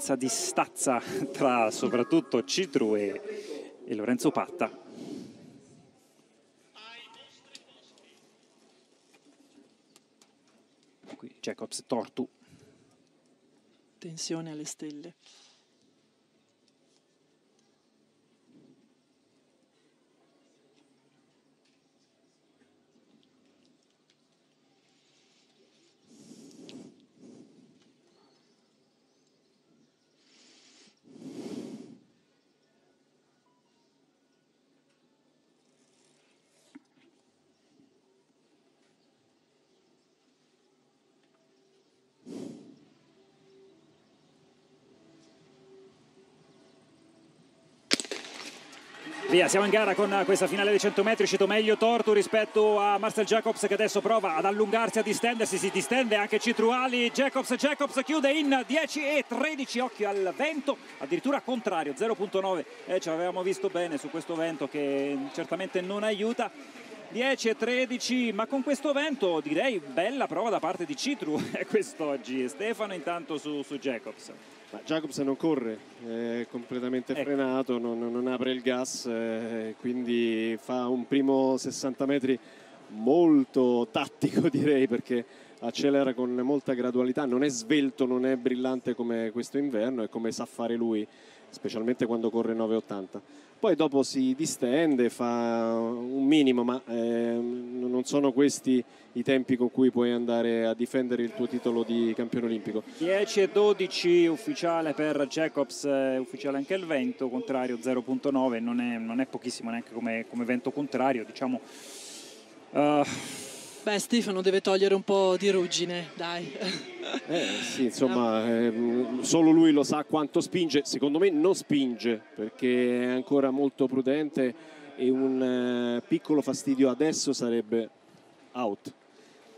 differenza di stazza tra soprattutto Citru e, e Lorenzo Patta. Qui Jacobs Tortu. Tensione alle stelle. Via, siamo in gara con questa finale dei 100 metri, uscito meglio Tortu rispetto a Marcel Jacobs che adesso prova ad allungarsi, a distendersi, si distende anche Citruali, Jacobs, Jacobs chiude in 10 e 13, occhio al vento, addirittura contrario, 0.9, eh, ci avevamo visto bene su questo vento che certamente non aiuta. 10 e 13, ma con questo vento direi bella prova da parte di Citru quest'oggi. Stefano intanto su, su Jacobs. Ma Jacobs non corre, è completamente ecco. frenato, non, non, apre il gas, eh, quindi fa un primo 60 metri molto tattico direi perché accelera con molta gradualità, non è svelto, non è brillante come questo inverno, è come sa fare lui, specialmente quando corre 9,80 poi dopo si distende, fa un minimo, ma eh, non sono questi i tempi con cui puoi andare a difendere il tuo titolo di campione olimpico. 10 e 12 ufficiale per Jacobs, eh, ufficiale anche il vento, contrario 0.9, non è, non è pochissimo neanche come, come vento contrario, diciamo... Uh, Beh, Stefano deve togliere un po' di ruggine, dai. Eh, sì, insomma, eh, solo lui lo sa quanto spinge. Secondo me non spinge perché è ancora molto prudente e un eh, piccolo fastidio adesso sarebbe out.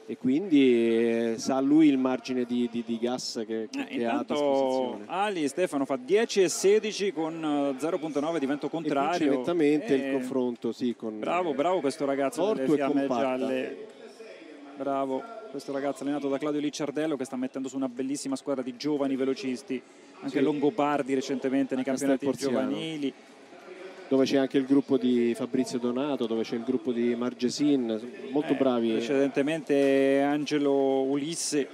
E quindi eh, sa lui il margine di, di, di gas che, che, eh, che ha a disposizione. Ali Stefano fa 10 e 16 con 0.9 di vento contrario. E nettamente il confronto, sì. Con, bravo, bravo questo ragazzo Porto delle fiamme gialle bravo questo ragazzo allenato da Claudio Licciardello che sta mettendo su una bellissima squadra di giovani velocisti anche sì. Longobardi recentemente nei campionati giovanili dove c'è anche il gruppo di Fabrizio Donato, dove c'è il gruppo di Margesin, molto eh, bravi. Precedentemente Angelo Ulisse,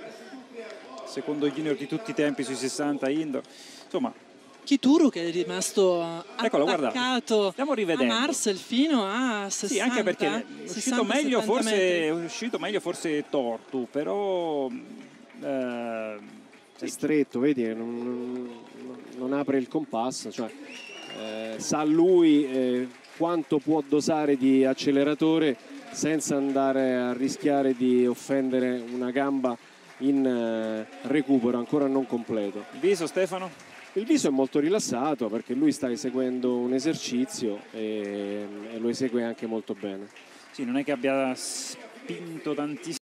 secondo junior di tutti i tempi sui 60 indoor. Insomma, Chituru che è rimasto Eccolo, attaccato a Marcel fino a 60 Sì, anche perché è uscito, meglio forse, è uscito meglio forse Tortu, però... Eh, è stretto, vedi, non, non, apre il compasso, cioè, eh, sa lui eh, quanto può dosare di acceleratore senza andare a rischiare di offendere una gamba in eh, recupero ancora non completo. Viso Stefano? Il viso è molto rilassato perché lui sta eseguendo un esercizio e, e lo esegue anche molto bene. Sì, non è che abbia spinto tantissimo